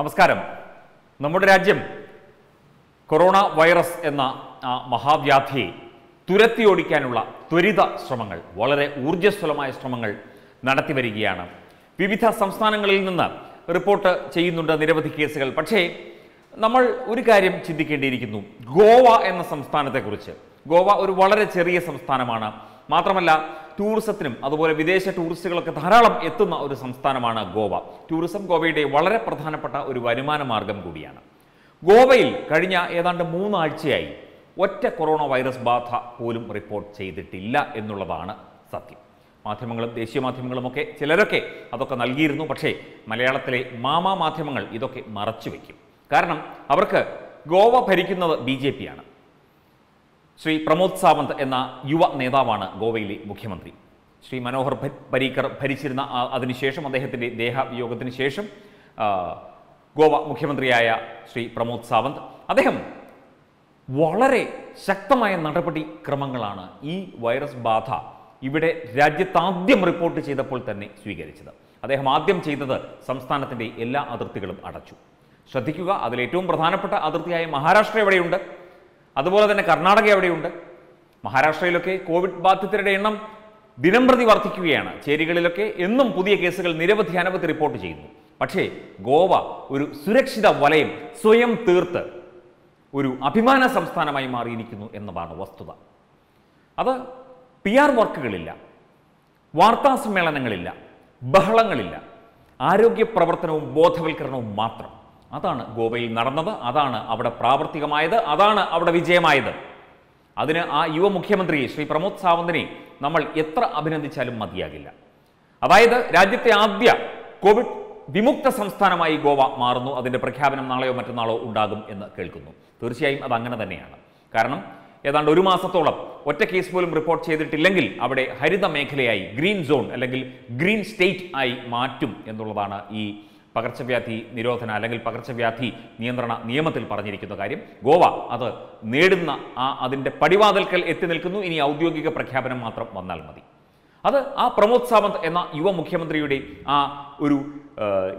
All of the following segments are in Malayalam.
നമസ്കാരം. നമ്മുടെ രാജ്യം കൊറോണ വൈറസ് എന്ന മഹാവ്യാധിയെ തുരത്തി ഓടിക്കാനുള്ള ത്വരിത ശ്രമങ്ങൾ വളരെ ഊർജസ്വലമായ ശ്രമങ്ങൾ നടത്തി വരികയാണ്. വിവിധ സംസ്ഥാനങ്ങളിൽ നിന്ന് റിപ്പോർട്ട് ചെയ്യുന്നുണ്ട് നിരവധി കേസുകൾ. പക്ഷേ നമ്മൾ ഒരു കാര്യം ചിന്തിക്കേണ്ടിയിരിക്കുന്നു. ഗോവ എന്ന സംസ്ഥാനത്തെക്കുറിച്ച്. ഗോവ ഒരു വളരെ ചെറിയ സംസ്ഥാനമാണ്. മാത്രമല്ല ടൂറിസത്തിനും അതുപോലെ വിദേശ ടൂറിസ്റ്റുകളൊക്കെ ധാരാളം എത്തുന്ന ഒരു സംസ്ഥാനമാണ് ഗോവ. ടൂറിസം ഗോവയുടെ വളരെ പ്രധാനപ്പെട്ട ഒരു വരുമാന മാർഗം കൂടിയാണ്. ഗോവയിൽ കഴിഞ്ഞ ഏതാണ്ട് മൂന്നാഴ്ചയായി ഒറ്റ കൊറോണ വൈറസ് ബാധ പോലും റിപ്പോർട്ട് ചെയ്തിട്ടില്ല എന്നുള്ളതാണ് സത്യം. മാധ്യമങ്ങളും ദേശീയ മാധ്യമങ്ങളും ഒക്കെ ചിലരൊക്കെ അതൊക്കെ നൽകിയിരുന്നു. പക്ഷേ മലയാളത്തിലെ മാമാ മാധ്യമങ്ങൾ ഇതൊക്കെ മറച്ചു വയ്ക്കും. കാരണം അവർക്ക് ഗോവ ഭരിക്കുന്നത് ബി ജെ പിയാണ് ശ്രീ പ്രമോദ് സാവന്ത് എന്ന യുവ നേതാവാണ് ഗോവയിലെ മുഖ്യമന്ത്രി. ശ്രീ മനോഹർ പരീക്കർ ഭരിച്ചിരുന്ന അതിനുശേഷം അദ്ദേഹത്തിന്റെ ദേഹവിയോഗത്തിന് ശേഷം ഗോവ മുഖ്യമന്ത്രിയായ ശ്രീ പ്രമോദ് സാവന്ത്. അദ്ദേഹം വളരെ ശക്തമായ നടപടി ക്രമങ്ങളാണ് ഈ വൈറസ് ബാധ ഇവിടെ രാജ്യത്താദ്യം റിപ്പോർട്ട് ചെയ്തപ്പോൾ തന്നെ സ്വീകരിച്ചത്. അദ്ദേഹം ആദ്യം ചെയ്തത് സംസ്ഥാനത്തിന്റെ എല്ലാ അതിർത്തികളും അടച്ചു. ശ്രദ്ധിക്കുക അതിൽ ഏറ്റവും പ്രധാനപ്പെട്ട അതിർത്തിയായ മഹാരാഷ്ട്ര എവിടെയുണ്ട്? അതുപോലെ തന്നെ കർണാടക എവിടെയുണ്ട്? മഹാരാഷ്ട്രയിലൊക്കെ കോവിഡ് ബാധിതരുടെ എണ്ണം ദിനം പ്രതി വർദ്ധിക്കുകയാണ്. ചേരികളിലൊക്കെ എന്നും പുതിയ കേസുകൾ നിരവധി അനവധി റിപ്പോർട്ട് ചെയ്യുന്നു. പക്ഷേ ഗോവ ഒരു സുരക്ഷിത വലയം സ്വയം തീർത്ത് ഒരു അഭിമാന സംസ്ഥാനമായി മാറിയിരിക്കുന്നു എന്നതാണ് വസ്തുത. അത് പി ആർ വർക്കുകളില്ല വാർത്താ സമ്മേളനങ്ങളില്ല ബഹളങ്ങളില്ല ആരോഗ്യ പ്രവർത്തനവും ബോധവൽക്കരണവും മാത്രം. അതാണ് ഗോവയിൽ നടന്നത് അതാണ് അവിടെ പ്രാവർത്തികമായത് അതാണ് അവിടെ വിജയമായത്. അതിന് ആ യുവ മുഖ്യമന്ത്രി ശ്രീ പ്രമോദ് സാവന്തിനെ നമ്മൾ എത്ര അഭിനന്ദിച്ചാലും മതിയാകില്ല. അതായത് രാജ്യത്തെ ആദ്യ കോവിഡ് വിമുക്ത സംസ്ഥാനമായി ഗോവ മാറുന്നു അതിന്റെ പ്രഖ്യാപനം നാളെയോ മറ്റന്നാളോ ഉണ്ടാകും എന്ന് കേൾക്കുന്നു. തീർച്ചയായും അത് അങ്ങനെ തന്നെയാണ്. കാരണം ഏതാണ്ട് ഒരു മാസത്തോളം ഒറ്റ കേസ് പോലും റിപ്പോർട്ട് ചെയ്തിട്ടില്ലെങ്കിൽ അവിടെ ഹരിത മേഖലയായി ഗ്രീൻ സോൺ അല്ലെങ്കിൽ ഗ്രീൻ സ്റ്റേറ്റ് ആയി മാറ്റും എന്നുള്ളതാണ് ഈ പകർച്ചവ്യാധി നിരോധന അല്ലെങ്കിൽ പകർച്ചവ്യാധി നിയന്ത്രണ നിയമത്തിൽ പറഞ്ഞിരിക്കുന്ന കാര്യം. ഗോവ അത് നേടുന്ന ആ അതിന്റെ പടിവാതിൽക്കൽ എത്തി നിൽക്കുന്നു. ഇനി ഔദ്യോഗിക പ്രഖ്യാപനം മാത്രം വന്നാൽ മതി. അത് ആ പ്രമോദ് സാവന്ത് എന്ന യുവ മുഖ്യമന്ത്രിയുടെ ആ ഒരു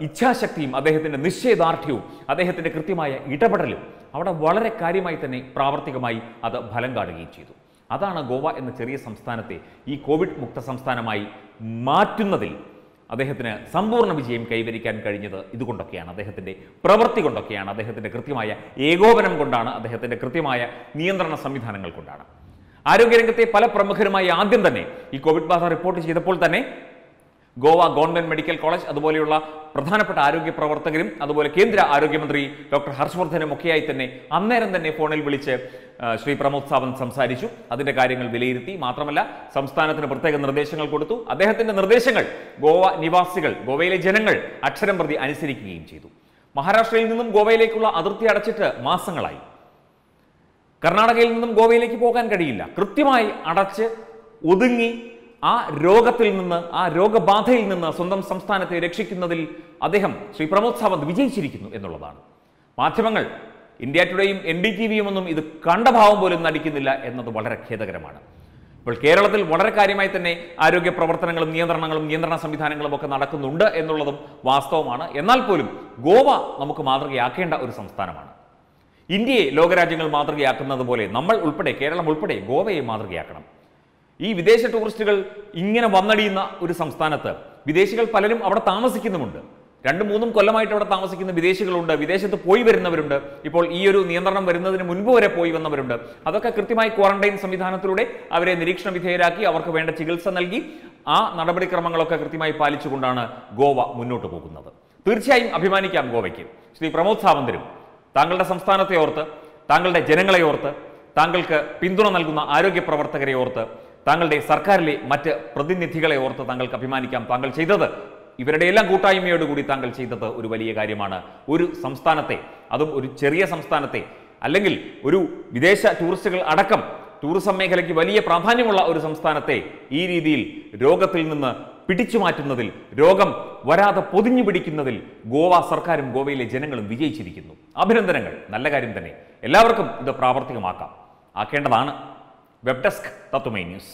ഇച്ഛാശക്തിയും അദ്ദേഹത്തിന്റെ നിശ്ചയദാർഢ്യവും അദ്ദേഹത്തിന്റെ കൃത്യമായ ഇടപെടലും അവിടെ വളരെ കാര്യമായി തന്നെ പ്രാവർത്തികമായി അത് ഫലം കാണുകയും ചെയ്തു. അതാണ് ഗോവ എന്ന ചെറിയ സംസ്ഥാനത്തെ ഈ കോവിഡ് മുക്ത സംസ്ഥാനമായി മാറ്റുന്നതിൽ അദ്ദേഹത്തിന് സമ്പൂർണ വിജയം കൈവരിക്കാൻ കഴിഞ്ഞത് ഇതുകൊണ്ടൊക്കെയാണ്. അദ്ദേഹത്തിന്റെ പ്രവൃത്തി കൊണ്ടൊക്കെയാണ്. അദ്ദേഹത്തിന്റെ കൃത്യമായ ഏകോപനം കൊണ്ടാണ്. അദ്ദേഹത്തിന്റെ കൃത്യമായ നിയന്ത്രണ സംവിധാനങ്ങൾ കൊണ്ടാണ്. ആരോഗ്യരംഗത്തെ പല പ്രമുഖരുമായി ആദ്യം തന്നെ ഈ കോവിഡ് ബാധ റിപ്പോർട്ട് ചെയ്തപ്പോൾ തന്നെ ഗോവ ഗവൺമെന്റ് മെഡിക്കൽ കോളേജ് അതുപോലെയുള്ള പ്രധാനപ്പെട്ട ആരോഗ്യ പ്രവർത്തകരും അതുപോലെ കേന്ദ്ര ആരോഗ്യമന്ത്രി ഡോക്ടർ ഹർഷവർദ്ധനും ഒക്കെയായി തന്നെ അന്നേരം തന്നെ ഫോണിൽ വിളിച്ച് ശ്രീ പ്രമോദ് സാവന്ത് സംസാരിച്ചു. അതിന്റെ കാര്യങ്ങൾ വിലയിരുത്തി. മാത്രമല്ല സംസ്ഥാനത്തിന് പ്രത്യേക നിർദ്ദേശങ്ങൾ കൊടുത്തു. അദ്ദേഹത്തിന്റെ നിർദ്ദേശങ്ങൾ ഗോവ നിവാസികൾ ഗോവയിലെ ജനങ്ങൾ അക്ഷരം പ്രതി അനുസരിക്കുകയും ചെയ്തു. മഹാരാഷ്ട്രയിൽ നിന്നും ഗോവയിലേക്കുള്ള അതിർത്തി അടച്ചിട്ട് മാസങ്ങളായി. കർണാടകയിൽ നിന്നും ഗോവയിലേക്ക് പോകാൻ കഴിയില്ല. കൃത്യമായി അടച്ച് ഒതുങ്ങി ആ രോഗത്തിൽ നിന്ന് ആ രോഗബാധയിൽ നിന്ന് സ്വന്തം സംസ്ഥാനത്തെ രക്ഷിക്കുന്നതിൽ അദ്ദേഹം ശ്രീ പ്രമോദ് സാവന്ത് വിജയിച്ചിരിക്കുന്നു എന്നുള്ളതാണ്. മാധ്യമങ്ങൾ ഇന്ത്യ ടുഡേയും എൻ ഡി ടി വിയും ഒന്നും ഇത് കണ്ട ഭാവം പോലും നടിക്കുന്നില്ല എന്നത് വളരെ ഖേദകരമാണ്. ഇപ്പോൾ കേരളത്തിൽ വളരെ കാര്യമായി തന്നെ ആരോഗ്യ പ്രവർത്തനങ്ങളും നിയന്ത്രണങ്ങളും നിയന്ത്രണ സംവിധാനങ്ങളും ഒക്കെ നടക്കുന്നുണ്ട് എന്നുള്ളതും വാസ്തവമാണ്. എന്നാൽ പോലും ഗോവ നമുക്ക് മാതൃകയാക്കേണ്ട ഒരു സംസ്ഥാനമാണ്. ഇന്ത്യയെ ലോകരാജ്യങ്ങൾ മാതൃകയാക്കുന്നത് പോലെ നമ്മൾ ഉൾപ്പെടെ കേരളം ഉൾപ്പെടെ ഗോവയെ മാതൃകയാക്കണം. ഈ വിദേശ ടൂറിസ്റ്റുകൾ ഇങ്ങനെ വന്നടിയുന്ന ഒരു സംസ്ഥാനത്ത് വിദേശികൾ പലരും അവിടെ താമസിക്കുന്നുമുണ്ട്. രണ്ടും മൂന്നും കൊല്ലമായിട്ട് അവിടെ താമസിക്കുന്ന വിദേശികളുണ്ട് വിദേശത്ത് പോയി വരുന്നവരുണ്ട്. ഇപ്പോൾ ഈ ഒരു നിയന്ത്രണം വരുന്നതിന് മുൻപ് വരെ പോയി വന്നവരുണ്ട്. അതൊക്കെ കൃത്യമായി ക്വാറന്റൈൻ സംവിധാനത്തിലൂടെ അവരെ നിരീക്ഷണ വിധേയരാക്കി അവർക്ക് വേണ്ട ചികിത്സ നൽകി ആ നടപടിക്രമങ്ങളൊക്കെ കൃത്യമായി പാലിച്ചുകൊണ്ടാണ് ഗോവ മുന്നോട്ട് പോകുന്നത്. തീർച്ചയായും അഭിമാനിക്കാം ഗോവയ്ക്ക്. ശ്രീ പ്രമോദ് സാവന്തരും താങ്കളുടെ സംസ്ഥാനത്തെ ഓർത്ത് താങ്കളുടെ ജനങ്ങളെ ഓർത്ത് താങ്കൾക്ക് പിന്തുണ നൽകുന്ന ആരോഗ്യ പ്രവർത്തകരെ ഓർത്ത് താങ്കളുടെ സർക്കാരിലെ മറ്റ് പ്രതിനിധികളെ ഓർത്ത് താങ്കൾക്ക് അഭിമാനിക്കാം. താങ്കൾ ചെയ്തത് ഇവരുടെ എല്ലാം കൂട്ടായ്മയോടുകൂടി താങ്കൾ ചെയ്തത് ഒരു വലിയ കാര്യമാണ്. ഒരു സംസ്ഥാനത്തെ അതും ഒരു ചെറിയ സംസ്ഥാനത്തെ അല്ലെങ്കിൽ ഒരു വിദേശ ടൂറിസ്റ്റുകൾ അടക്കം ടൂറിസം മേഖലയ്ക്ക് വലിയ പ്രാധാന്യമുള്ള ഒരു സംസ്ഥാനത്തെ ഈ രീതിയിൽ രോഗത്തിൽ നിന്ന് പിടിച്ചു മാറ്റുന്നതിൽ രോഗം വരാതെ പൊതിഞ്ഞു പിടിക്കുന്നതിൽ ഗോവ സർക്കാരും ഗോവയിലെ ജനങ്ങളും വിജയിച്ചിരിക്കുന്നു. അഭിനന്ദനങ്ങൾ. നല്ല കാര്യം തന്നെ. എല്ലാവർക്കും ഇത് പ്രാവർത്തികമാക്കാം. ആക്കേണ്ടതാണ് వెబ్డెస్క్ తత్వమై న్యూస్